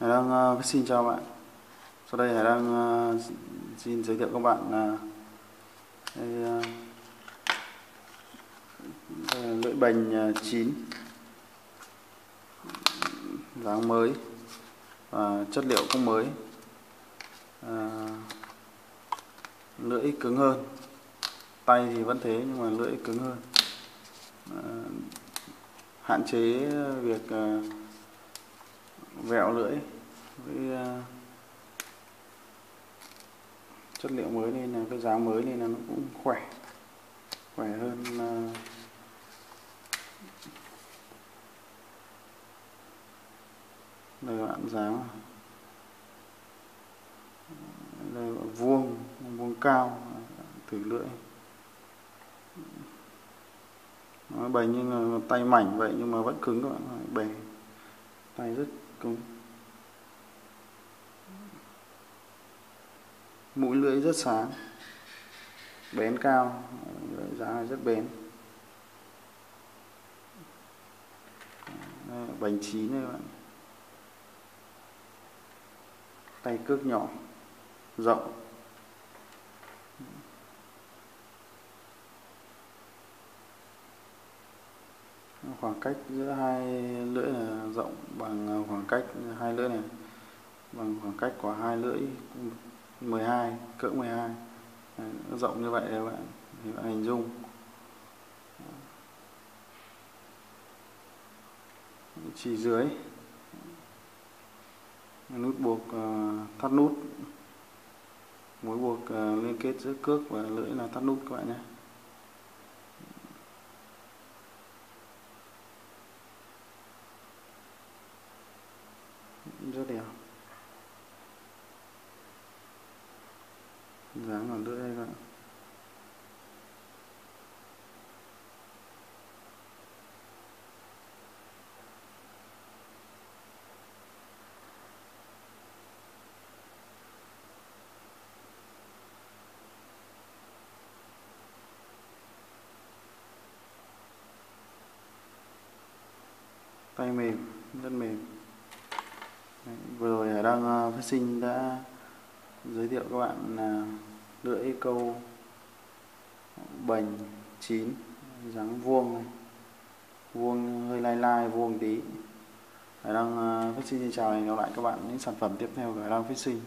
Hải đang uh, xin chào bạn. Sau đây Hải đang uh, xin giới thiệu các bạn uh, là uh, lưỡi bành uh, chín dáng mới và chất liệu cũng mới. Uh, lưỡi cứng hơn. Tay thì vẫn thế nhưng mà lưỡi cứng hơn. Uh, hạn chế việc uh, vẹo lưỡi với uh, chất liệu mới nên là cái giá mới nên là nó cũng khỏe khỏe hơn uh, đây bạn giá. Đây vuông vuông cao thử lưỡi. Nó bày như là tay mảnh vậy nhưng mà vẫn cứng các bạn bề tay rất cứng mũi lưỡi rất sáng. Bén cao giá rất bén. Bánh chín đây bạn. Tay cước nhỏ, rộng. Khoảng cách giữa hai lưỡi là rộng bằng ờ, khoảng cách hai lưỡi này bằng khoảng cách của hai lưỡi 12 cỡ 12 Đấy, rộng như vậy các bạn thì bạn hình dung. Chỉ dưới. Nút buộc ờ, thắt nút. Mối buộc ờ, liên kết giữa cước và lưỡi là thắt nút các bạn nhé rất đẹp dáng ở lưỡi đây các bạn tay mềm rất mềm. Đấy, vừa rồi Hải đang uh, phát sinh đã giới thiệu các bạn là uh, lưỡi câu bành chín dáng vuông này. Vuông hơi lai lai vuông tí. Hải đang uh, à, phát sinh xin chào hẹn gặp lại các bạn những sản phẩm tiếp theo của Hải đang phát sinh